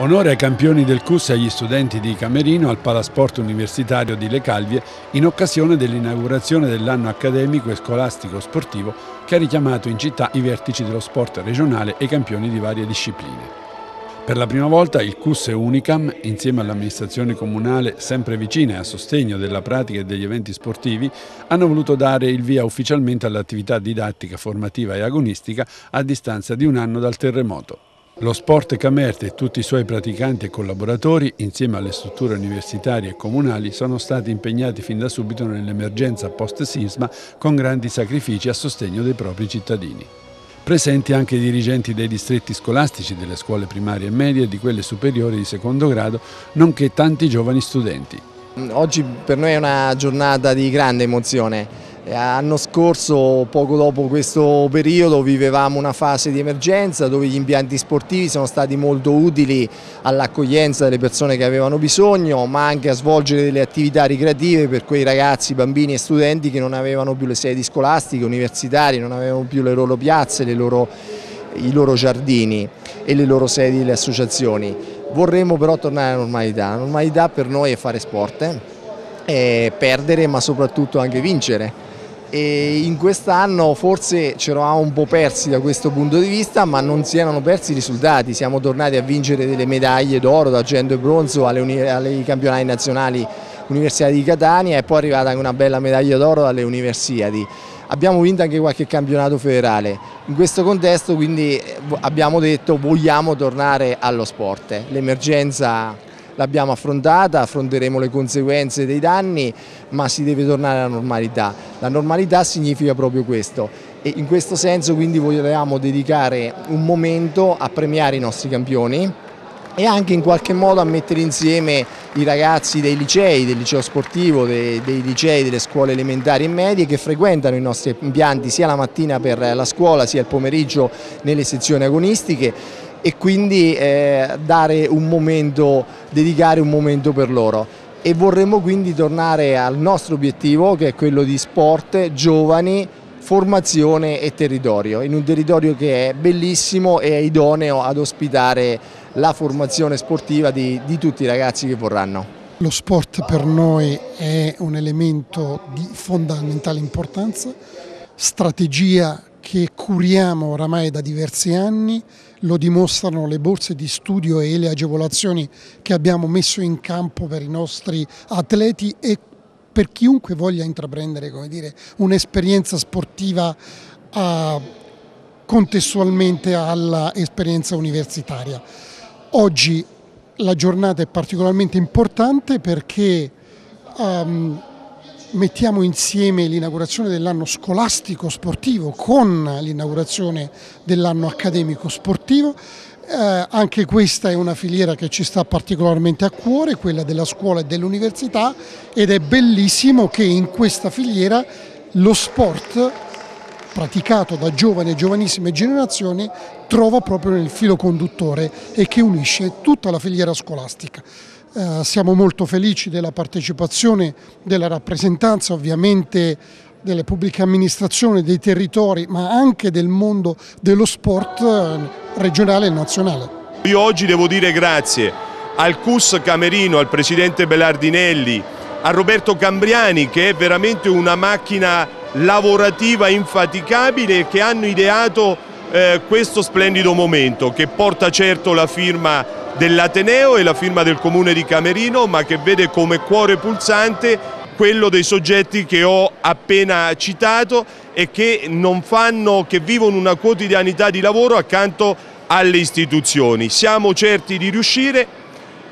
Onore ai campioni del CUS e agli studenti di Camerino al Palasport Universitario di Le Calvie in occasione dell'inaugurazione dell'anno accademico e scolastico sportivo che ha richiamato in città i vertici dello sport regionale e i campioni di varie discipline. Per la prima volta il CUS e Unicam, insieme all'amministrazione comunale sempre vicina e a sostegno della pratica e degli eventi sportivi, hanno voluto dare il via ufficialmente all'attività didattica, formativa e agonistica a distanza di un anno dal terremoto. Lo Sport Camerte e tutti i suoi praticanti e collaboratori, insieme alle strutture universitarie e comunali, sono stati impegnati fin da subito nell'emergenza post-sisma con grandi sacrifici a sostegno dei propri cittadini. Presenti anche i dirigenti dei distretti scolastici delle scuole primarie e medie e di quelle superiori di secondo grado, nonché tanti giovani studenti. Oggi per noi è una giornata di grande emozione L'anno scorso, poco dopo questo periodo, vivevamo una fase di emergenza dove gli impianti sportivi sono stati molto utili all'accoglienza delle persone che avevano bisogno, ma anche a svolgere delle attività ricreative per quei ragazzi, bambini e studenti che non avevano più le sedi scolastiche, universitarie, non avevano più le loro piazze, le loro, i loro giardini e le loro sedi delle associazioni. Vorremmo però tornare alla normalità, la normalità per noi è fare sport, è perdere ma soprattutto anche vincere e in quest'anno forse ci eravamo un po' persi da questo punto di vista ma non si erano persi i risultati, siamo tornati a vincere delle medaglie d'oro, d'argento e bronzo alle, alle campionati nazionali Università di Catania e poi è arrivata anche una bella medaglia d'oro dalle Universiadi. Abbiamo vinto anche qualche campionato federale, in questo contesto quindi abbiamo detto vogliamo tornare allo sport, l'emergenza l'abbiamo affrontata, affronteremo le conseguenze dei danni, ma si deve tornare alla normalità. La normalità significa proprio questo. E in questo senso quindi vogliamo dedicare un momento a premiare i nostri campioni e anche in qualche modo a mettere insieme i ragazzi dei licei, del liceo sportivo, dei, dei, licei, delle scuole elementari e medie che frequentano i nostri impianti sia la mattina per la scuola sia il pomeriggio nelle sezioni agonistiche e quindi eh, dare un momento, dedicare un momento per loro e vorremmo quindi tornare al nostro obiettivo che è quello di sport, giovani, formazione e territorio, in un territorio che è bellissimo e è idoneo ad ospitare la formazione sportiva di, di tutti i ragazzi che vorranno. Lo sport per noi è un elemento di fondamentale importanza, strategia che curiamo oramai da diversi anni, lo dimostrano le borse di studio e le agevolazioni che abbiamo messo in campo per i nostri atleti e per chiunque voglia intraprendere un'esperienza sportiva uh, contestualmente all'esperienza universitaria. Oggi la giornata è particolarmente importante perché um, mettiamo insieme l'inaugurazione dell'anno scolastico sportivo con l'inaugurazione dell'anno accademico sportivo. Eh, anche questa è una filiera che ci sta particolarmente a cuore, quella della scuola e dell'università ed è bellissimo che in questa filiera lo sport praticato da giovani e giovanissime generazioni trova proprio nel filo conduttore e che unisce tutta la filiera scolastica. Eh, siamo molto felici della partecipazione, della rappresentanza ovviamente delle pubbliche amministrazioni, dei territori, ma anche del mondo dello sport eh, regionale e nazionale. Io oggi devo dire grazie al CUS Camerino, al Presidente Belardinelli, a Roberto Cambriani che è veramente una macchina lavorativa infaticabile che hanno ideato eh, questo splendido momento che porta certo la firma dell'Ateneo e la firma del Comune di Camerino, ma che vede come cuore pulsante quello dei soggetti che ho appena citato e che, fanno, che vivono una quotidianità di lavoro accanto alle istituzioni. Siamo certi di riuscire,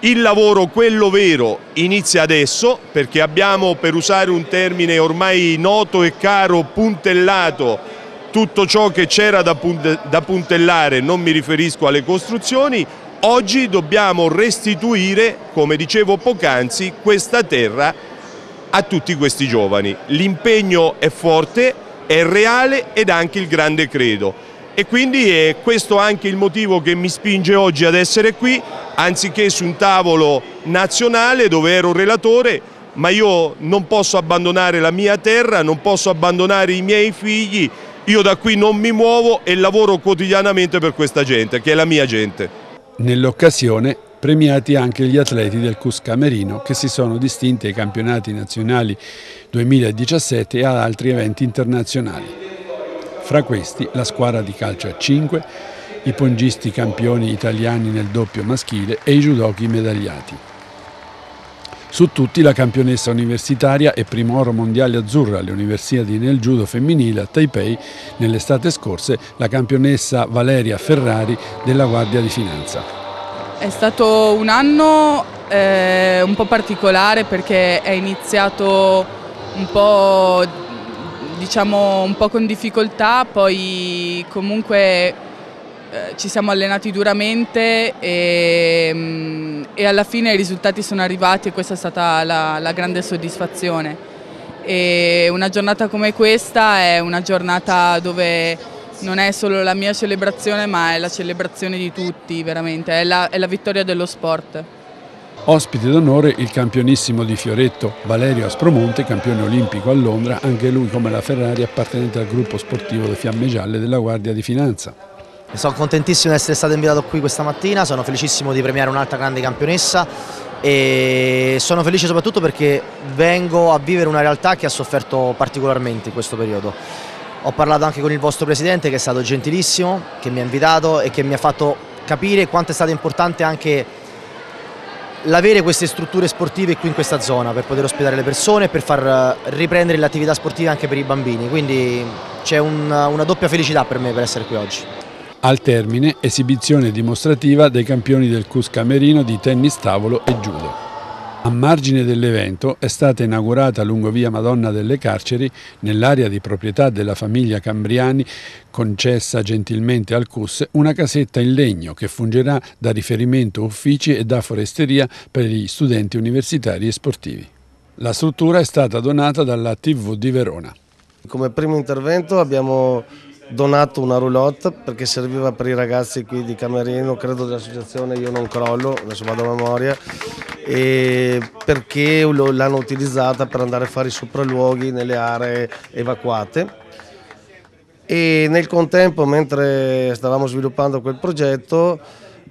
il lavoro, quello vero, inizia adesso perché abbiamo, per usare un termine ormai noto e caro, puntellato tutto ciò che c'era da puntellare, non mi riferisco alle costruzioni, Oggi dobbiamo restituire, come dicevo poc'anzi, questa terra a tutti questi giovani. L'impegno è forte, è reale ed anche il grande credo. E quindi è questo anche il motivo che mi spinge oggi ad essere qui, anziché su un tavolo nazionale dove ero relatore, ma io non posso abbandonare la mia terra, non posso abbandonare i miei figli, io da qui non mi muovo e lavoro quotidianamente per questa gente, che è la mia gente. Nell'occasione premiati anche gli atleti del CUS Camerino che si sono distinti ai campionati nazionali 2017 e ad altri eventi internazionali. Fra questi la squadra di calcio a 5, i pongisti campioni italiani nel doppio maschile e i judoki medagliati. Su tutti la campionessa universitaria e primo oro mondiale azzurra alle Universiadi nel judo femminile a Taipei nell'estate scorse la campionessa Valeria Ferrari della Guardia di Finanza. È stato un anno eh, un po' particolare perché è iniziato un po', diciamo, un po' con difficoltà, poi comunque ci siamo allenati duramente e, mm, e, alla fine i risultati sono arrivati e questa è stata la, la grande soddisfazione. E una giornata come questa è una giornata dove non è solo la mia celebrazione ma è la celebrazione di tutti veramente, è la, è la vittoria dello sport. Ospite d'onore il campionissimo di Fioretto Valerio Aspromonte, campione olimpico a Londra, anche lui come la Ferrari appartenente al gruppo sportivo Le Fiamme Gialle della Guardia di Finanza. Sono contentissimo di essere stato invitato qui questa mattina, sono felicissimo di premiare un'altra grande campionessa e sono felice soprattutto perché vengo a vivere una realtà che ha sofferto particolarmente in questo periodo. Ho parlato anche con il vostro presidente che è stato gentilissimo, che mi ha invitato e che mi ha fatto capire quanto è stato importante anche l'avere queste strutture sportive qui in questa zona per poter ospitare le persone e per far riprendere le attività sportive anche per i bambini, quindi c'è una, una doppia felicità per me per essere qui oggi. Al termine, esibizione dimostrativa dei campioni del CUS Camerino di tennis tavolo e judo. A margine dell'evento è stata inaugurata lungo via Madonna delle Carceri, nell'area di proprietà della famiglia Cambriani, concessa gentilmente al CUS, una casetta in legno che fungerà da riferimento uffici e da foresteria per gli studenti universitari e sportivi. La struttura è stata donata dalla TV di Verona. Come primo intervento abbiamo donato una roulotte perché serviva per i ragazzi qui di Camerino, credo dell'associazione Io Non Crollo, adesso vado a memoria, perché l'hanno utilizzata per andare a fare i sopralluoghi nelle aree evacuate. E nel contempo, mentre stavamo sviluppando quel progetto,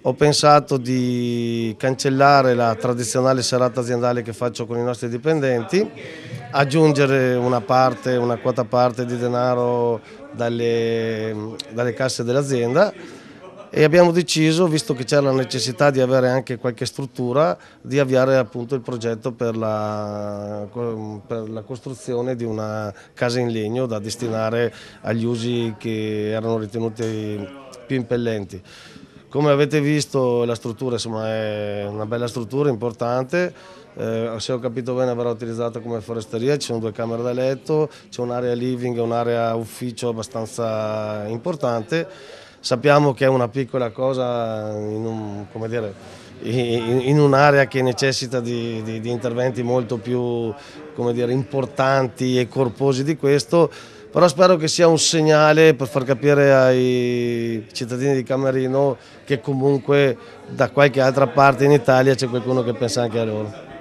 ho pensato di cancellare la tradizionale serata aziendale che faccio con i nostri dipendenti, aggiungere una parte, una quota parte di denaro dalle, dalle casse dell'azienda e abbiamo deciso, visto che c'era la necessità di avere anche qualche struttura, di avviare appunto il progetto per la, per la, costruzione di una casa in legno da destinare agli usi che erano ritenuti più impellenti. Come avete visto la struttura insomma, è una bella struttura, importante, eh, se ho capito bene verrà utilizzata come foresteria, ci sono due camere da letto, c'è un'area living e un'area ufficio abbastanza importante. Sappiamo che è una piccola cosa in, un'area che necessita di, di, di interventi molto più dire, importanti e corposi di questo, però spero che sia un segnale per far capire ai cittadini di Camerino che comunque da qualche altra parte in Italia c'è qualcuno che pensa anche a loro.